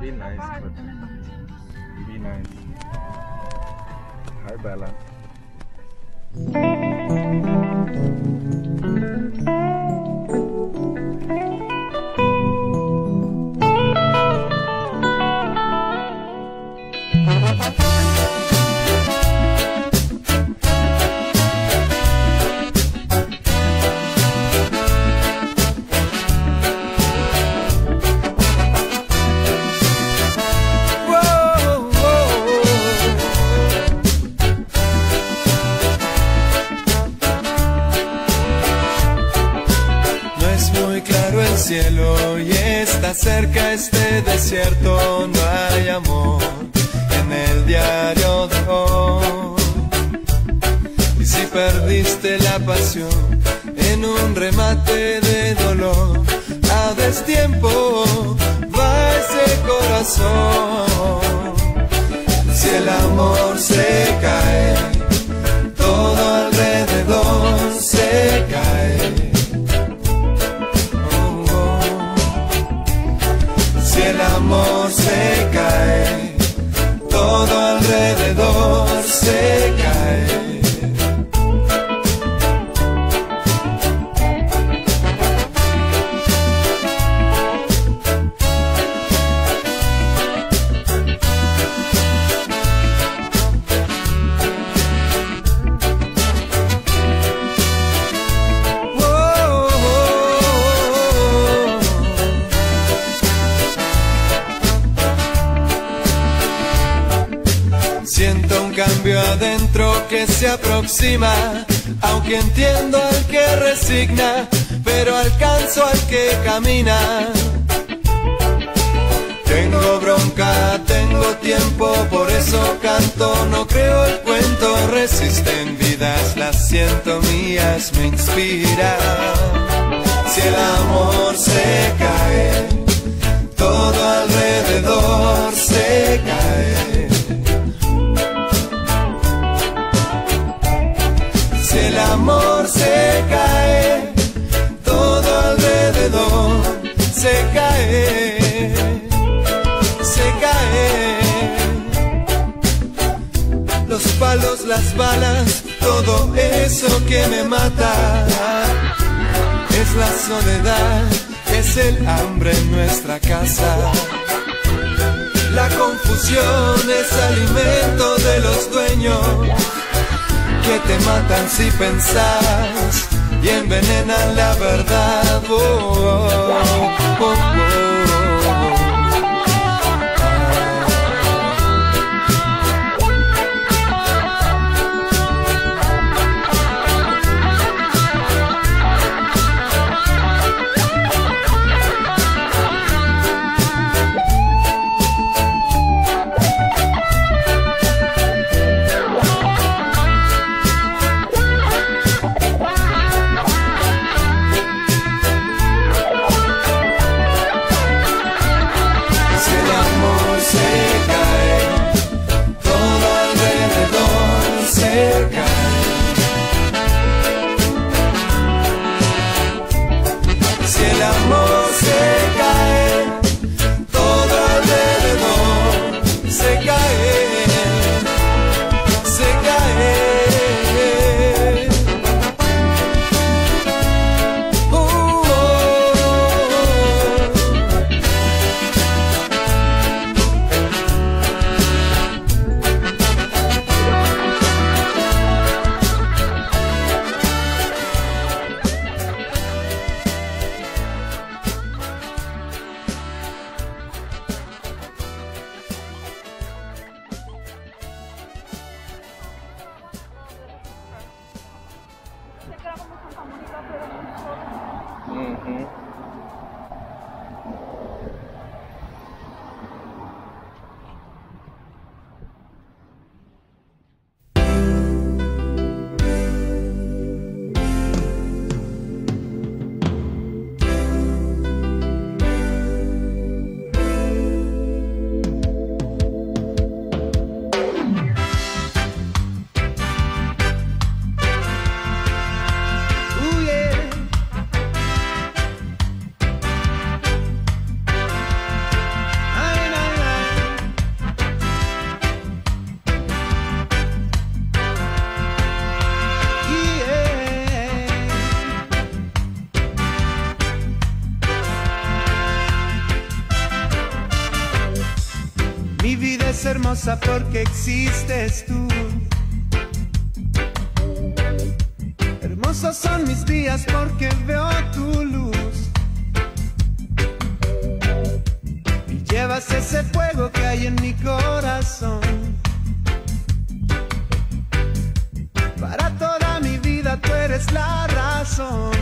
Be nice, but be nice. Hi, Bella. Si el amor se cae, todo alrededor se cae. Si el amor se cae, todo alrededor se cae. Que se aproxima, aunque entiendo al que resigna, pero alcanzo al que camina. Tengo bronca, tengo tiempo, por eso canto, no creo el cuento, resisten vidas, las siento mías, me inspira. Si el amor se cae, las balas, todo eso que me mata. Es la soledad, es el hambre en nuestra casa. La confusión es alimento de los dueños que te matan si pensás y envenenan la verdad. Oh, oh, oh, 嗯哼。Hermosa porque existes tú. Hermosos son mis días porque veo tu luz. Y llevas ese fuego que hay en mi corazón. Para toda mi vida tú eres la razón.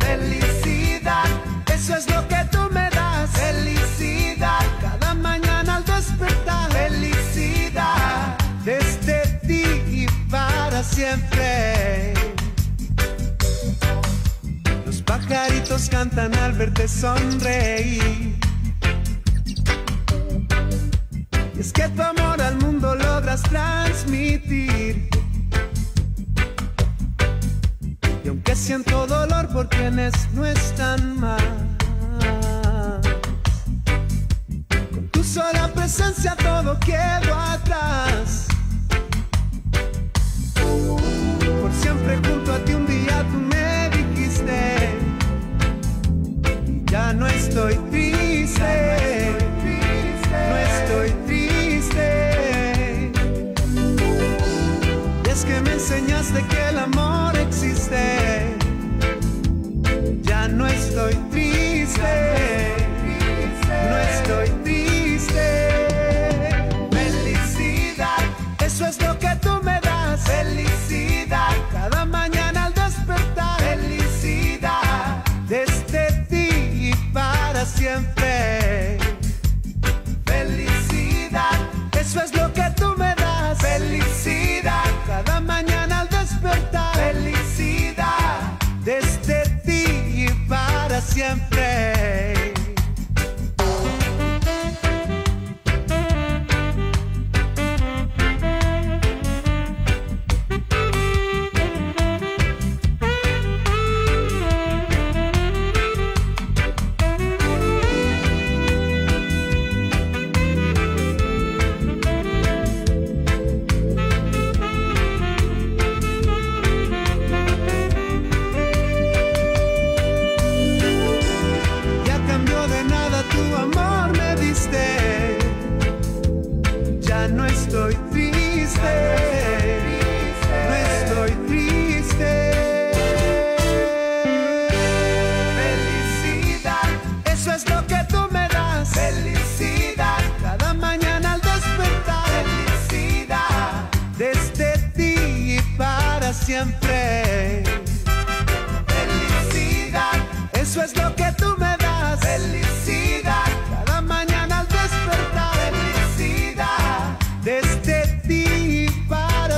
Felicidad, eso es lo que tú me das. Felicidad, cada mañana al despertar. Felicidad, desde ti y para siempre. Los pajaritos cantan al verte sonreír. Y es que tu amor al mundo logras transmitir. Siento dolor por quienes no están más, con tu sola presencia todo quedó atrás. Por siempre junto a ti un día tú me dijiste, ya no estoy triste, que me enseñaste que el amor existe. Ya no estoy triste. No estoy triste. Siempre.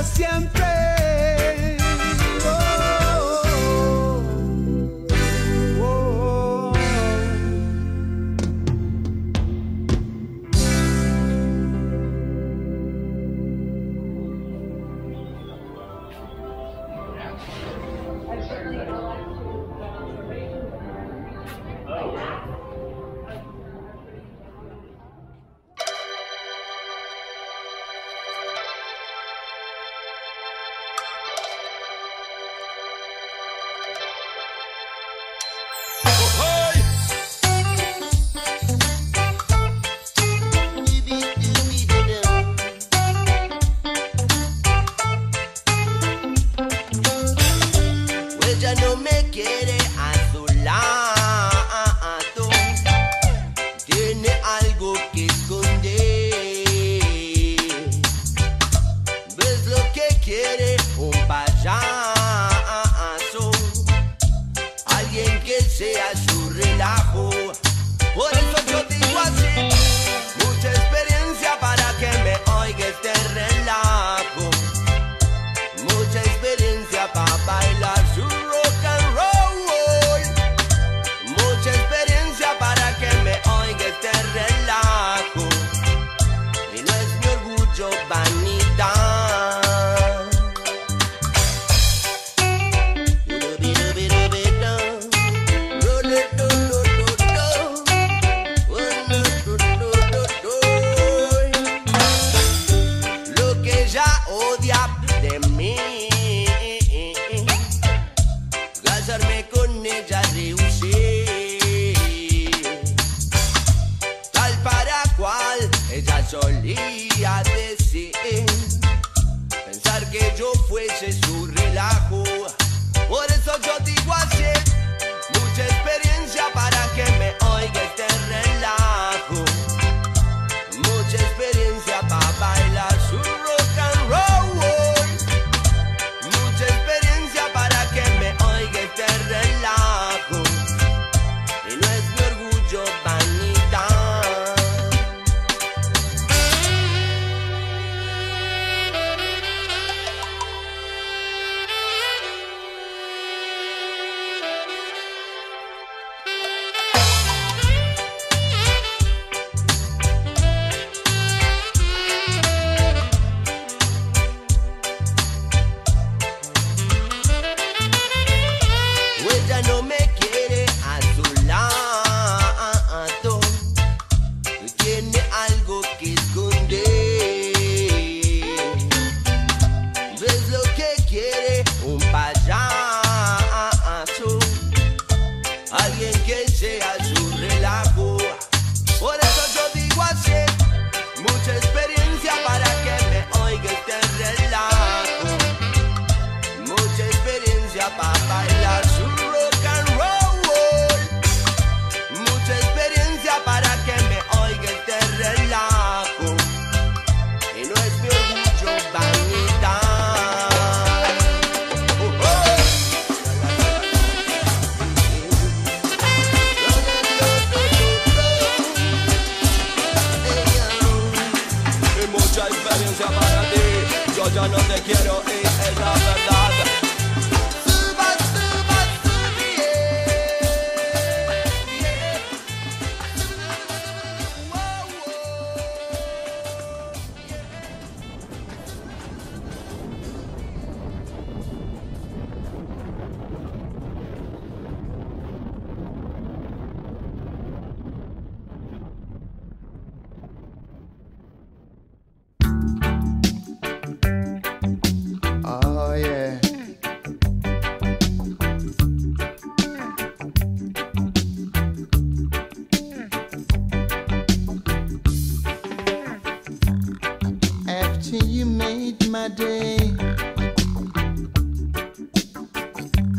siempre.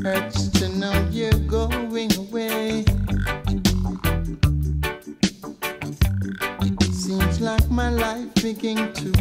hurts to know you're going away. Seems like my life began to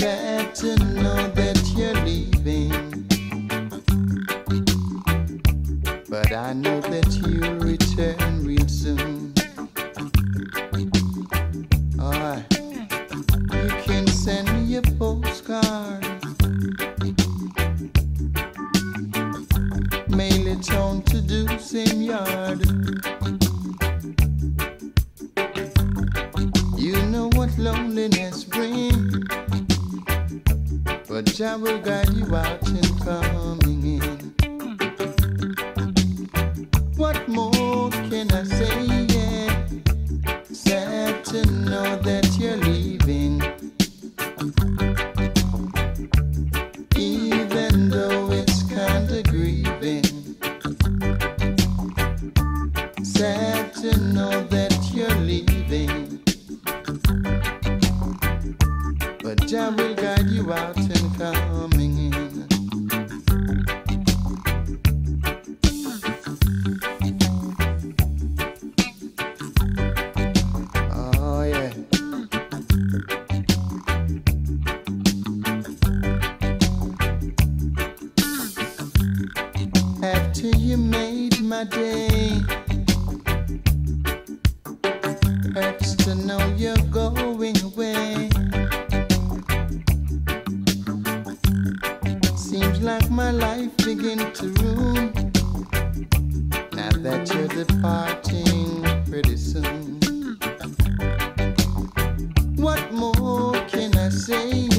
got to know. more can I say?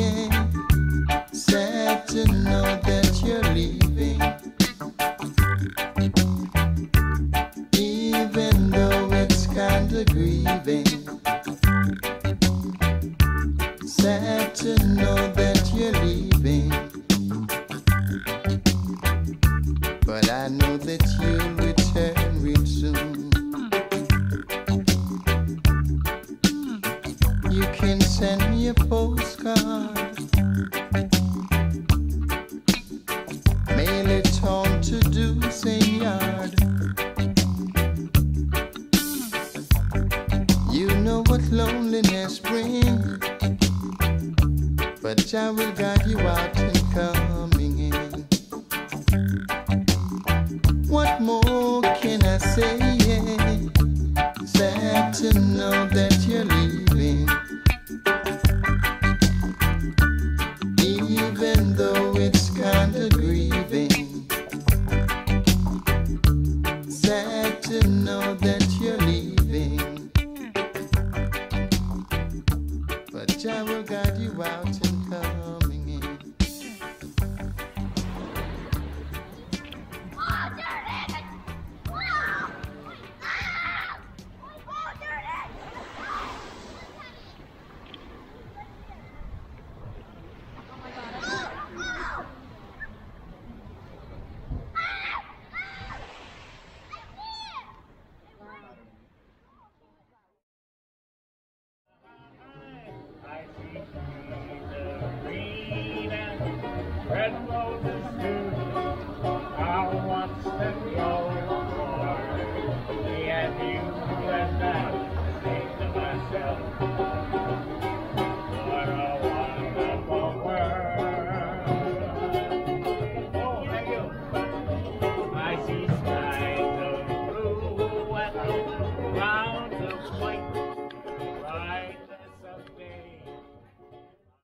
to know that